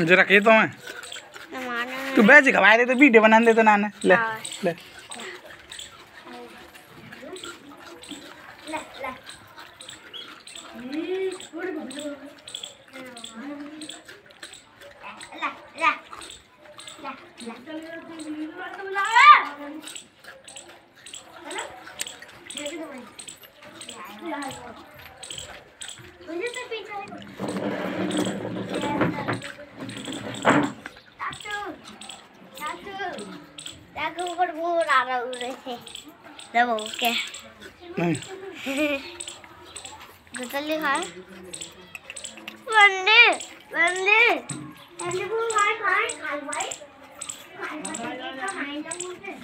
जरा के तो मैं। तू बैच खवाए दे तो वीडियो बना दे तो नाना। ले हाँ। ले। मुझे तो mau ke? नहीं Betul lihat. Mandi, mandi. Giống.